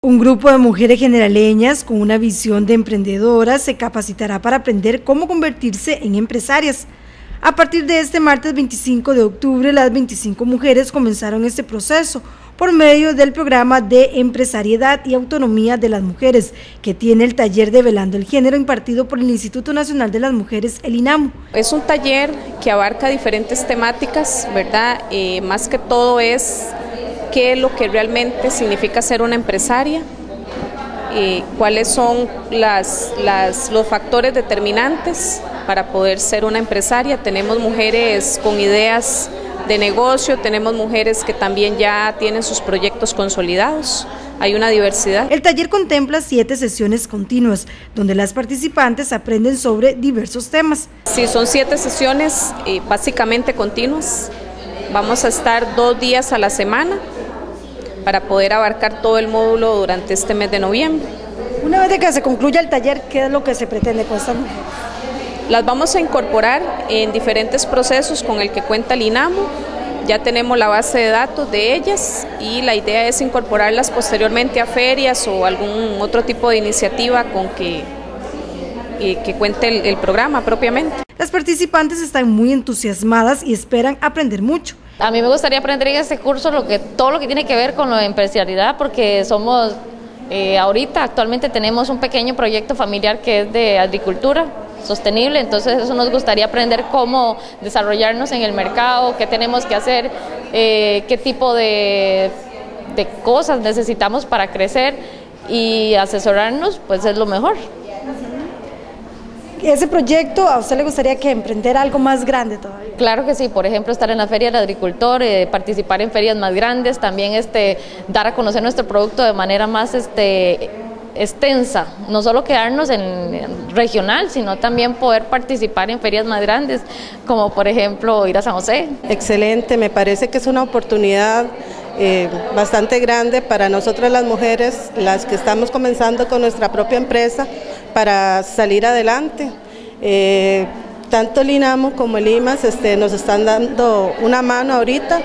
Un grupo de mujeres generaleñas con una visión de emprendedoras se capacitará para aprender cómo convertirse en empresarias. A partir de este martes 25 de octubre, las 25 mujeres comenzaron este proceso por medio del programa de empresariedad y autonomía de las mujeres, que tiene el taller de Velando el Género impartido por el Instituto Nacional de las Mujeres, el INAMU. Es un taller que abarca diferentes temáticas, ¿verdad? Eh, más que todo es qué es lo que realmente significa ser una empresaria, y cuáles son las, los factores determinantes para poder ser una empresaria. Tenemos mujeres con ideas de negocio, tenemos mujeres que también ya tienen sus proyectos consolidados. Hay una diversidad. El taller contempla siete sesiones continuas, donde las participantes aprenden sobre diversos temas. Sí, son siete sesiones eh, básicamente continuas. Vamos a estar dos días a la semana para poder abarcar todo el módulo durante este mes de noviembre. Una vez que se concluya el taller, ¿qué es lo que se pretende con esta mujer? Las vamos a incorporar en diferentes procesos con el que cuenta el INAMO. Ya tenemos la base de datos de ellas y la idea es incorporarlas posteriormente a ferias o algún otro tipo de iniciativa con que, que cuente el, el programa propiamente. Las participantes están muy entusiasmadas y esperan aprender mucho. A mí me gustaría aprender en este curso lo que, todo lo que tiene que ver con la empresarialidad, porque somos, eh, ahorita actualmente tenemos un pequeño proyecto familiar que es de agricultura sostenible, entonces eso nos gustaría aprender cómo desarrollarnos en el mercado, qué tenemos que hacer, eh, qué tipo de, de cosas necesitamos para crecer y asesorarnos, pues es lo mejor ese proyecto, ¿a usted le gustaría que emprender algo más grande todavía? Claro que sí, por ejemplo, estar en la Feria del Agricultor, eh, participar en ferias más grandes, también este, dar a conocer nuestro producto de manera más este, extensa, no solo quedarnos en regional, sino también poder participar en ferias más grandes, como por ejemplo ir a San José. Excelente, me parece que es una oportunidad eh, bastante grande para nosotras las mujeres, las que estamos comenzando con nuestra propia empresa, para salir adelante. Eh, tanto el INAMO como el IMAS este, nos están dando una mano ahorita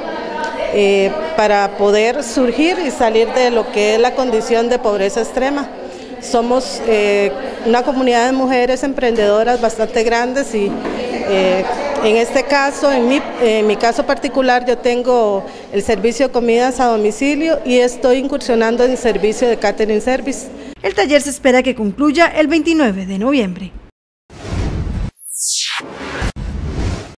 eh, para poder surgir y salir de lo que es la condición de pobreza extrema. Somos una comunidad de mujeres emprendedoras bastante grandes y en este caso, en mi, caso particular, yo tengo el servicio de comidas a domicilio y estoy incursionando en servicio de catering service. El taller se espera que concluya el 29 de noviembre.